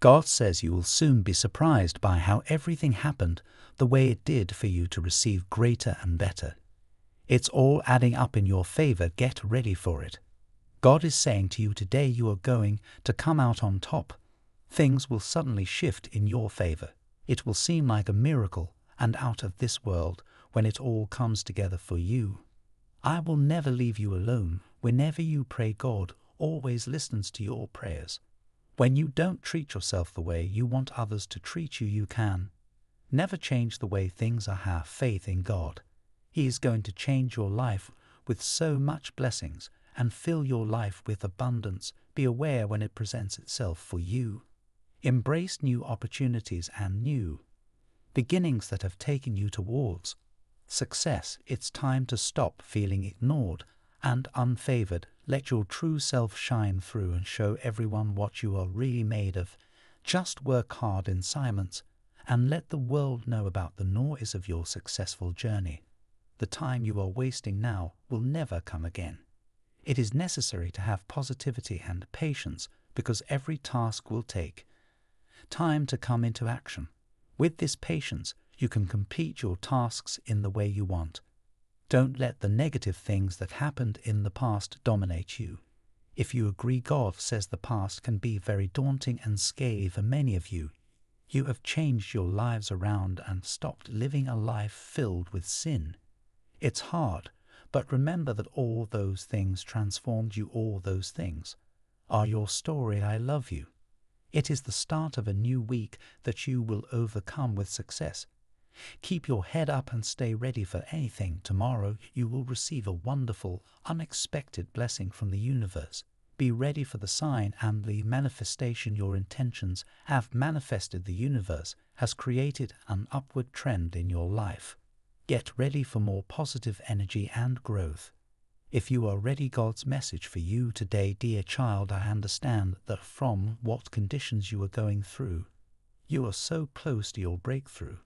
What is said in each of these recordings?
God says you will soon be surprised by how everything happened the way it did for you to receive greater and better. It's all adding up in your favor. Get ready for it. God is saying to you today you are going to come out on top. Things will suddenly shift in your favor. It will seem like a miracle and out of this world when it all comes together for you. I will never leave you alone. Whenever you pray, God always listens to your prayers. When you don't treat yourself the way you want others to treat you, you can. Never change the way things are. Have faith in God. He is going to change your life with so much blessings and fill your life with abundance. Be aware when it presents itself for you. Embrace new opportunities and new beginnings that have taken you towards success. It's time to stop feeling ignored and unfavored. Let your true self shine through and show everyone what you are really made of. Just work hard in silence and let the world know about the noise of your successful journey. The time you are wasting now will never come again. It is necessary to have positivity and patience because every task will take time to come into action. With this patience, you can complete your tasks in the way you want. Don't let the negative things that happened in the past dominate you. If you agree God says the past can be very daunting and scary for many of you, you have changed your lives around and stopped living a life filled with sin. It's hard, but remember that all those things transformed you, all those things are your story. I love you. It is the start of a new week that you will overcome with success. Keep your head up and stay ready for anything. Tomorrow you will receive a wonderful, unexpected blessing from the universe. Be ready for the sign and the manifestation your intentions have manifested. The universe has created an upward trend in your life. Get ready for more positive energy and growth. If you are ready, God's message for you today, dear child, I understand that from what conditions you are going through, you are so close to your breakthrough.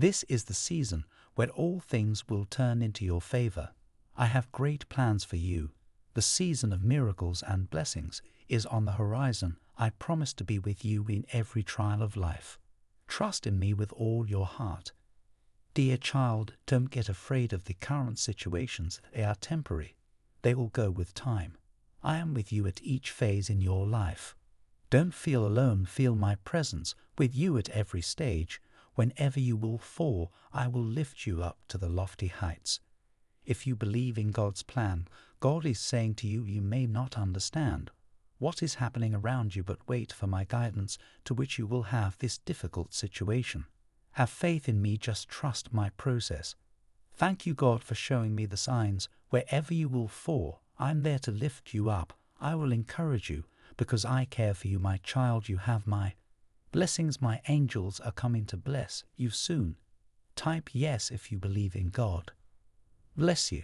This is the season when all things will turn into your favor. I have great plans for you. The season of miracles and blessings is on the horizon. I promise to be with you in every trial of life. Trust in me with all your heart. Dear child, don't get afraid of the current situations. They are temporary. They will go with time. I am with you at each phase in your life. Don't feel alone. Feel my presence with you at every stage. Whenever you will fall, I will lift you up to the lofty heights. If you believe in God's plan, God is saying to you, you may not understand what is happening around you, but wait for my guidance to which you will have this difficult situation. Have faith in me, just trust my process. Thank you, God, for showing me the signs. Wherever you will fall, I'm there to lift you up. I will encourage you because I care for you, my child. You have my Blessings my angels are coming to bless you soon. Type yes if you believe in God. Bless you.